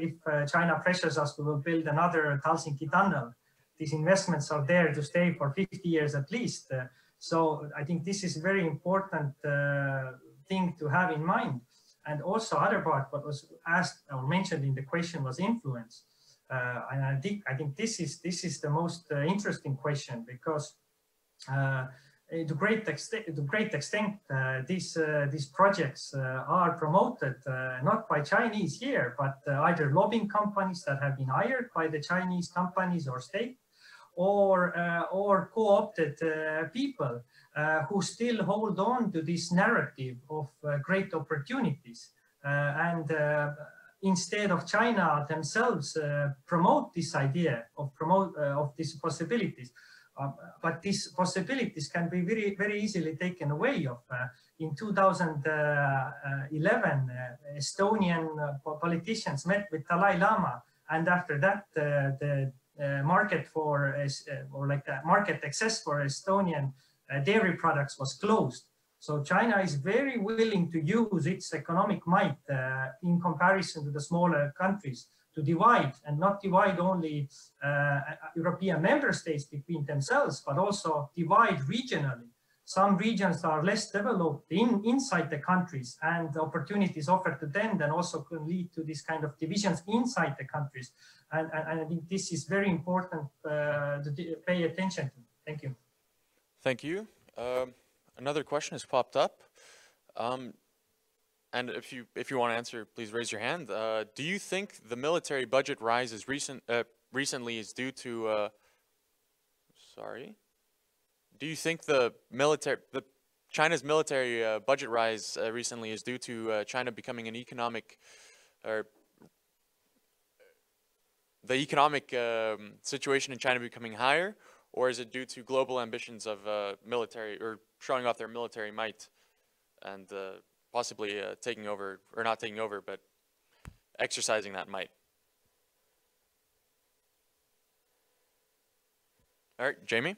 if China pressures us, we will build another Helsinki tunnel. These investments are there to stay for 50 years at least. So I think this is a very important uh, thing to have in mind. And also other part, what was asked or mentioned in the question was influence. Uh, and I think I think this is this is the most uh, interesting question because uh, to great extent, to great extent, uh, these uh, these projects are promoted not by Chinese here, but either lobbying companies that have been hired by the Chinese companies or state, or, uh, or co-opted uh, people uh, who still hold on to this narrative of great opportunities. and instead of China themselves promote this idea of promote of these possibilities, uh, but these possibilities can be very, very easily taken away of. Uh, in 2011, uh, Estonian politicians met with Dalai Lama, and after that, the uh, market for uh, or like the market access for Estonian uh, dairy products was closed. So China is very willing to use its economic might in comparison to the smaller countries to divide and not divide only uh, European member states between themselves, but also divide regionally. Some regions are less developed in, inside the countries and the opportunities offered to them then also can lead to this kind of divisions inside the countries. And, and, I think this is very important uh, to pay attention to. Thank you. Thank you. Um, another question has popped up. Um, and if you if you want to answer, please raise your hand. Uh, do you think the military budget rise is recent uh, recently is due to? Uh, sorry. Do you think the military the China's military uh, budget rise uh, recently is due to China becoming an economic or the economic um, situation in China becoming higher, or is it due to global ambitions of uh, military or showing off their military might and uh, possibly uh, taking over, or not taking over, but exercising that might. All right, Jamie?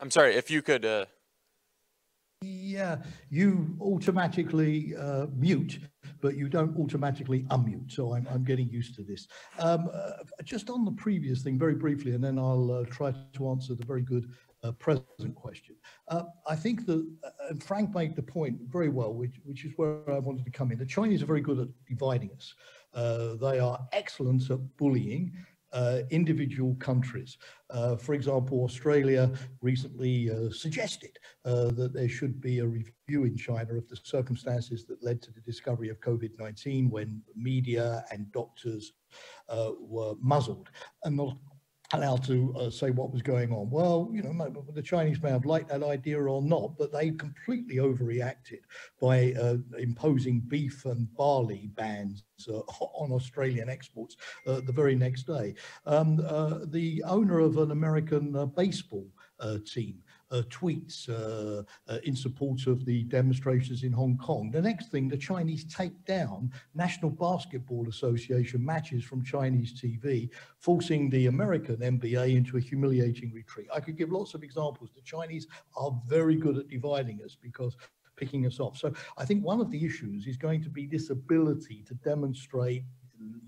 I'm sorry, if you could, uh, Yeah, you automatically uh, mute, but you don't automatically unmute. So I'm, I'm getting used to this. Um, uh, just on the previous thing, very briefly, and then I'll uh, try to answer the very good uh, present question. Uh, I think that, uh, and Frank made the point very well, which, which is where I wanted to come in. The Chinese are very good at dividing us. Uh, they are excellent at bullying uh, individual countries. Uh, for example, Australia recently uh, suggested uh, that there should be a review in China of the circumstances that led to the discovery of COVID-19 when media and doctors uh, were muzzled and allowed to uh, say what was going on. Well, you know, the Chinese may have liked that idea or not, but they completely overreacted by uh, imposing beef and barley bans uh, on Australian exports uh, the very next day. Um, uh, the owner of an American uh, baseball team tweets uh, uh, in support of the demonstrations in Hong Kong. The next thing, the Chinese take down National Basketball Association matches from Chinese TV, forcing the American NBA into a humiliating retreat. I could give lots of examples. The Chinese are very good at dividing us because picking us off. So I think one of the issues is going to be this ability to demonstrate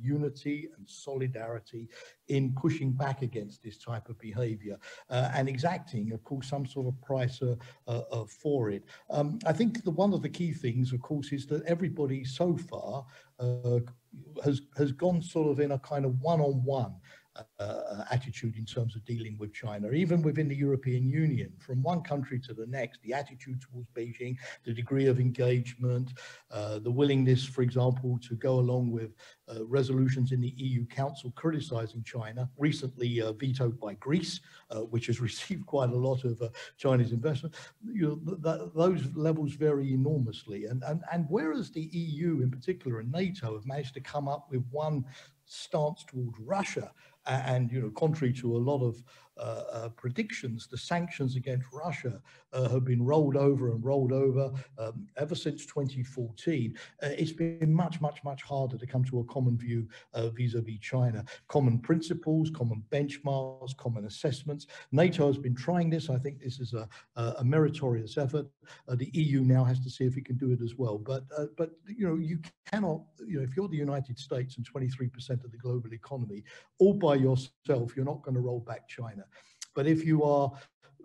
unity and solidarity in pushing back against this type of behavior uh, and exacting, of course, some sort of price uh, uh, for it. Um, I think the, one of the key things, of course, is that everybody so far uh, has, has gone sort of in a kind of one-on-one -on -one uh, attitude in terms of dealing with China, even within the European Union, from one country to the next, the attitude towards Beijing, the degree of engagement, uh, the willingness, for example, to go along with uh, resolutions in the EU Council criticizing China, recently uh, vetoed by Greece, uh, which has received quite a lot of uh, Chinese investment. You know, th th those levels vary enormously. And, and, and whereas the EU in particular and NATO have managed to come up with one stance towards Russia, and you know, contrary to a lot of uh, uh, predictions, the sanctions against Russia uh, have been rolled over and rolled over um, ever since 2014. Uh, it's been much, much, much harder to come to a common view vis-a-vis -vis China. Common principles, common benchmarks, common assessments. NATO has been trying this. I think this is a, a meritorious effort. The EU now has to see if it can do it as well. But, but you know, you cannot, you know, if you're the United States and 23% of the global economy, all by yourself, you're not going to roll back China. But if you are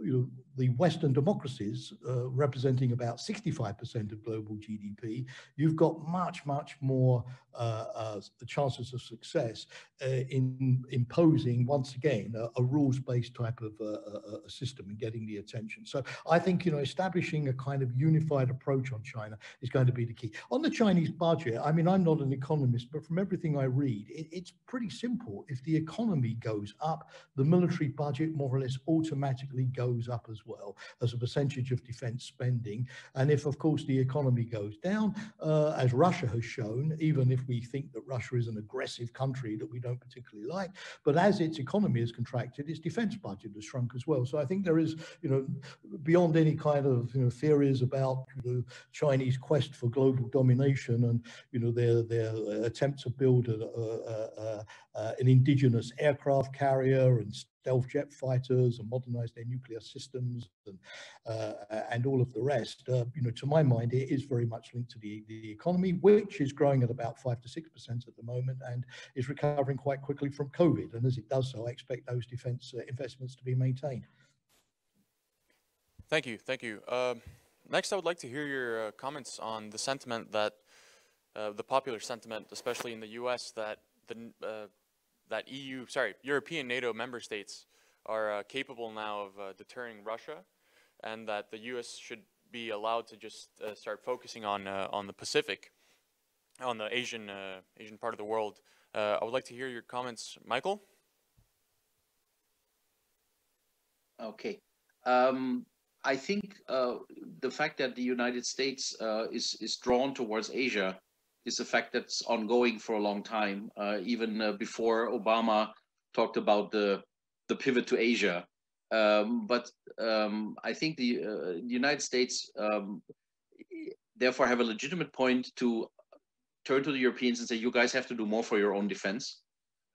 you know, the Western democracies uh, representing about 65% of global GDP, you've got much, much more uh, uh, chances of success uh, in imposing, once again, a, a rules-based type of uh, a system and getting the attention. So I think, you know, establishing a kind of unified approach on China is going to be the key. On the Chinese budget, I mean, I'm not an economist, but from everything I read, it, it's pretty simple. If the economy goes up, the military budget more or less automatically goes up as well as a percentage of defense spending. And if, of course, the economy goes down, uh, as Russia has shown, even if we think that Russia is an aggressive country that we don't particularly like, but as its economy has contracted, its defense budget has shrunk as well. So I think there is, you know, beyond any kind of you know, theories about the Chinese quest for global domination and, you know, their, their attempt to build a, a, a, an indigenous aircraft carrier and stealth jet fighters and modernize their nuclear systems and uh, and all of the rest. Uh, you know, to my mind, it is very much linked to the, the economy, which is growing at about five to six percent at the moment and is recovering quite quickly from COVID. And as it does so, I expect those defense uh, investments to be maintained. Thank you, thank you. Um, next, I would like to hear your uh, comments on the sentiment that uh, the popular sentiment, especially in the U.S., that the uh, that EU, sorry, European NATO member states are uh, capable now of uh, deterring Russia, and that the U.S. should be allowed to just uh, start focusing on uh, on the Pacific, on the Asian uh, Asian part of the world. Uh, I would like to hear your comments, Michael. Okay. Um, I think the fact that the United States is is drawn towards Asia is a fact that's ongoing for a long time. Uh, even uh, before Obama talked about the the pivot to Asia, Um, but um, I think the, uh, the United States um, therefore have a legitimate point to turn to the Europeans and say, you guys have to do more for your own defense.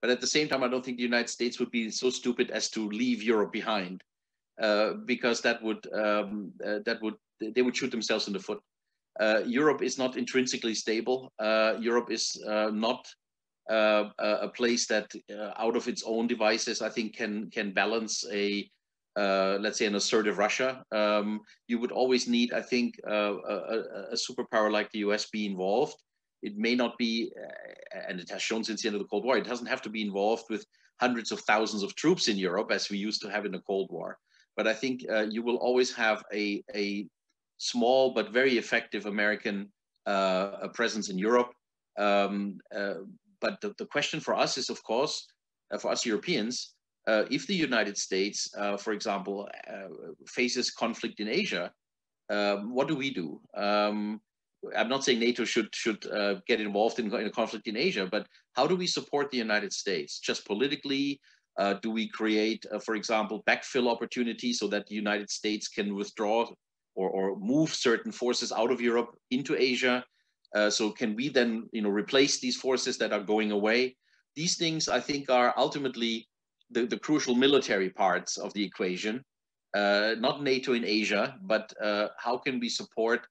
But at the same time, I don't think the United States would be so stupid as to leave Europe behind, uh, because that would um, uh, that would they would shoot themselves in the foot. Uh, Europe is not intrinsically stable. Uh, Europe is uh, not uh, a place that, out of its own devices, I think can can balance a let's say an assertive Russia. Um, you would always need, I think, a, a superpower like the US be involved it may not be, uh, and it has shown since the end of the Cold War, it doesn't have to be involved with hundreds of thousands of troops in Europe as we used to have in the Cold War. But I think uh, you will always have a, a small but very effective American uh, presence in Europe. Um, uh, but the, the, question for us is, of course, uh, for us Europeans, uh, if the United States, for example, faces conflict in Asia, um, what do we do? Um, I'm not saying NATO should should uh, get involved in, in, a conflict in Asia, but how do we support the United States? Just politically, uh, do we create, uh, for example, backfill opportunities so that the United States can withdraw or, or move certain forces out of Europe into Asia? Uh, so can we then, you know, replace these forces that are going away? These things, I think, are ultimately the, the crucial military parts of the equation. Uh, not NATO in Asia, but uh, how can we support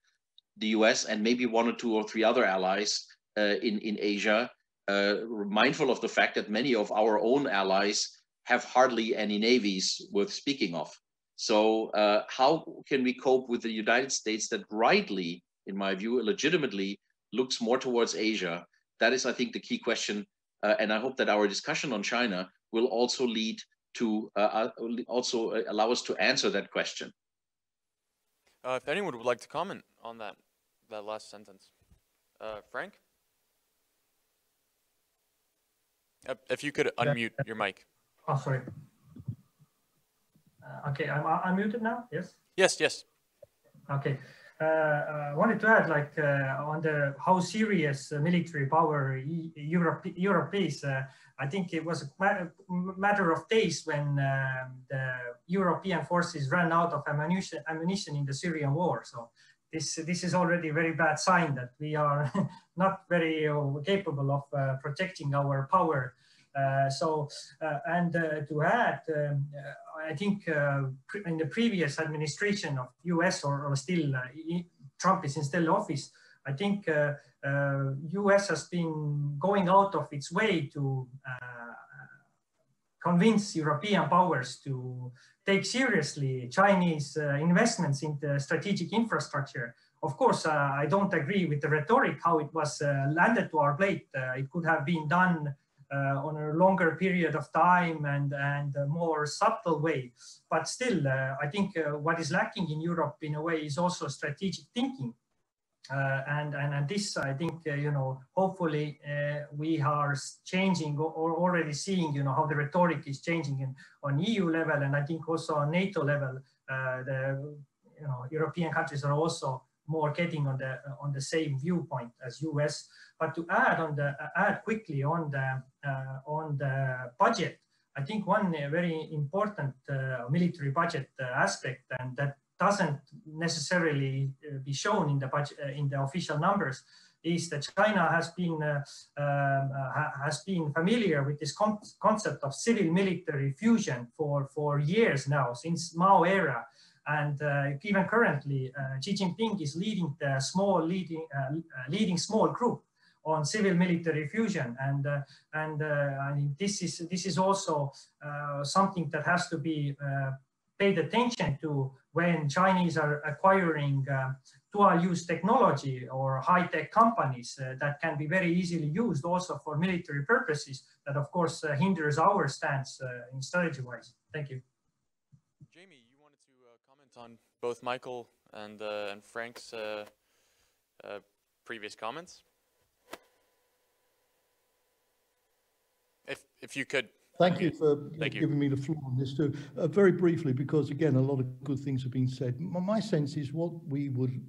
the US and maybe one or two or three other allies uh, in, in Asia, uh, mindful of the fact that many of our own allies have hardly any navies worth speaking of. So uh, how can we cope with the United States that rightly, in my view, legitimately looks more towards Asia? That is, I think, the key question. Uh, and I hope that our discussion on China will also lead to uh, uh, also allow us to answer that question. Uh, if anyone would like to comment on that, that last sentence. Uh, Frank? Uh, if you could unmute your mic. Oh, sorry. Uh, okay, I'm, I'm muted now, yes? Yes, yes. Okay. Uh, I uh, wanted to add, like, uh, on the how serious military power Europe Europe is. I think it was a matter of days when um, the European forces ran out of ammunition, ammunition in the Syrian war. So this this is already a very bad sign that we are not very uh, capable of uh, protecting our power. Uh, so and to add, um, I think in the previous administration of U.S. or, or still Trump is in still office, I think uh, uh, US has been going out of its way to uh, convince European powers to take seriously Chinese uh, investments into strategic infrastructure. Of course, uh, I don't agree with the rhetoric, how it was uh, landed to our plate. it could have been done uh, on a longer period of time and, and a more subtle way. But still, uh, I think uh, what is lacking in Europe in a way is also strategic thinking. Uh, and, and, and this, I think, uh, you know, hopefully uh, we are changing or already seeing, you know, how the rhetoric is changing in, on EU level. And I think also on NATO level, the, you know, European countries are also more getting on the, on the same viewpoint as US. But to add on the, add quickly on the, on the budget, I think one very important military budget aspect and that doesn't necessarily uh, be shown in the budget, uh, in the official numbers is that China has been uh, um, uh, has been familiar with this con concept of civil military fusion for for years now since Mao era and uh, even currently uh, Xi Jinping is leading the small leading leading small group on civil military fusion and and I mean, this is this is also something that has to be paid attention to when Chinese are acquiring uh, dual use technology or high tech companies uh, that can be very easily used also for military purposes that of course uh, hinders our stance uh, in strategy wise. Thank you. Jamie, you wanted to uh, comment on both Michael and, uh, and Frank's previous comments? If, if you could Thank you for Thank you. giving me the floor on this too. Uh, very briefly, because again, a lot of good things have been said. My, my sense is what we would,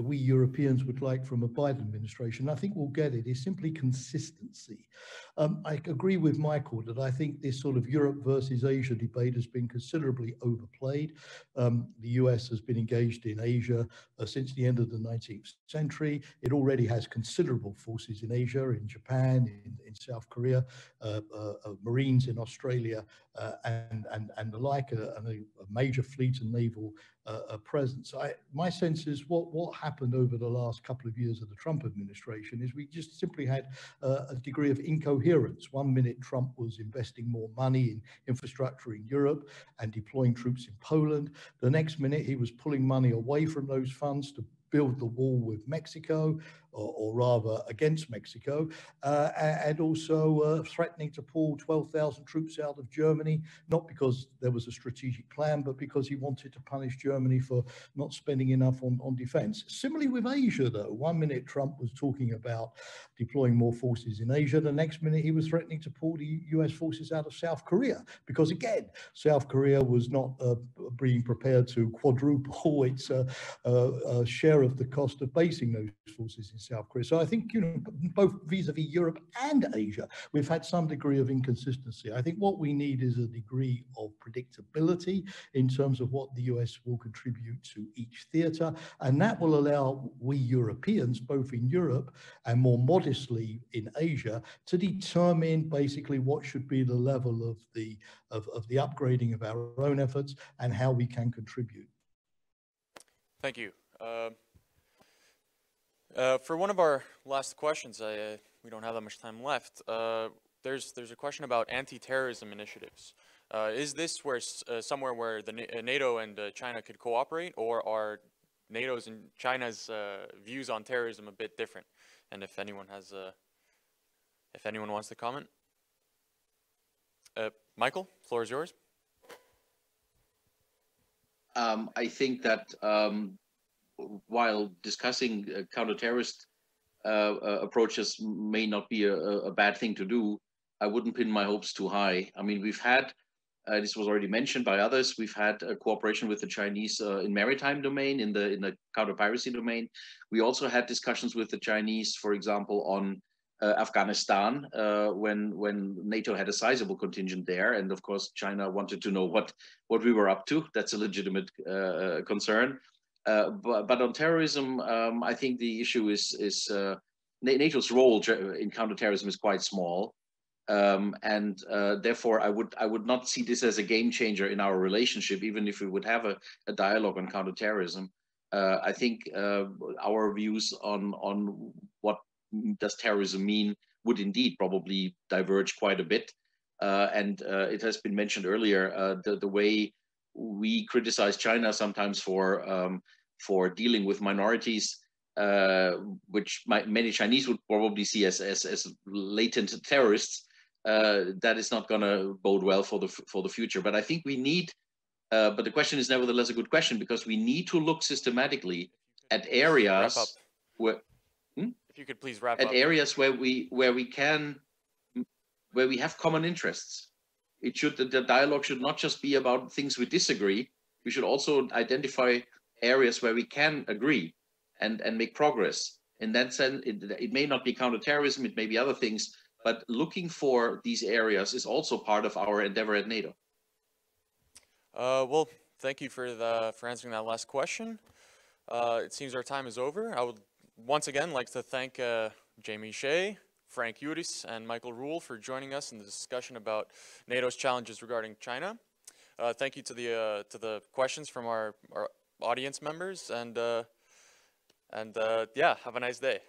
we Europeans would like from a Biden administration, I think we'll get it, is simply consistency. Um, I agree with Michael that I think this sort of Europe versus Asia debate has been considerably overplayed. Um, the US has been engaged in Asia uh, since the end of the 19th century. It already has considerable forces in Asia, in Japan, in, in South Korea, uh, uh, uh, Marines in Australia, uh, and, and, and the like, uh, and a, a major fleet and naval uh, uh, presence. I, my sense is what, what happened over the last couple of years of the Trump administration is we just simply had uh, a degree of incoherence. One minute Trump was investing more money in infrastructure in Europe and deploying troops in Poland. The next minute he was pulling money away from those funds to build the wall with Mexico, or, or rather against Mexico, uh, and also uh, threatening to pull 12,000 troops out of Germany, not because there was a strategic plan, but because he wanted to punish Germany for not spending enough on, on defense. Similarly with Asia, though, one minute Trump was talking about deploying more forces in Asia, the next minute he was threatening to pull the US forces out of South Korea, because again, South Korea was not uh, being prepared to quadruple its uh, uh, uh, share of the cost of basing those forces in South Korea. So I think, you know, both vis-a-vis Europe and Asia, we've had some degree of inconsistency. I think what we need is a degree of predictability in terms of what the US will contribute to each theatre, and that will allow we Europeans, both in Europe and more modestly in Asia, to determine basically what should be the level of the of, of the upgrading of our own efforts and how we can contribute. Thank you. Uh, uh, for one of our last questions, I, uh, we don't have that much time left. Uh, there's there's a question about anti-terrorism initiatives. Uh, is this where uh, somewhere where the uh, NATO and China could cooperate, or are NATO's and China's views on terrorism a bit different? And if anyone has, if anyone wants to comment, Michael, floor is yours. Um, I think that um, while discussing uh, counter-terrorist uh, uh, approaches may not be a, a bad thing to do, I wouldn't pin my hopes too high. I mean, we've had, uh, this was already mentioned by others, we've had a cooperation with the Chinese uh, in maritime domain, in the in the counter-piracy domain. We also had discussions with the Chinese, for example, on uh, Afghanistan uh, when when NATO had a sizable contingent there, and of course China wanted to know what what we were up to. That's a legitimate uh, concern. Uh, but, but on terrorism, um, I think the issue is is uh, NATO's role in counterterrorism is quite small, um, and uh, therefore I would I would not see this as a game changer in our relationship, even if we would have a, a dialogue on counterterrorism. Uh, I think uh, our views on on what does terrorism mean would indeed probably diverge quite a bit. Uh, and it has been mentioned earlier the the way we criticize China sometimes for um, for dealing with minorities, uh, which my, many Chinese would probably see as as, as latent terrorists. Uh, that is not going to bode well for the for the future. But I think we need. Uh, but the question is nevertheless a good question because we need to look systematically at areas where If you could please wrap at up. areas where we where we can where we have common interests it should the, dialogue should not just be about things we disagree we should also identify areas where we can agree and and make progress in that sense it, it may not be counterterrorism it may be other things but looking for these areas is also part of our endeavor at nato Uh, well, thank you for the for answering that last question. Uh, it seems our time is over. I would once again like to thank uh, Jamie Shea, Frank Jüris, and Michael Rühle for joining us in the discussion about NATO's challenges regarding China. Uh, thank you to the uh, to the questions from our, our audience members, and uh, and uh, yeah, have a nice day.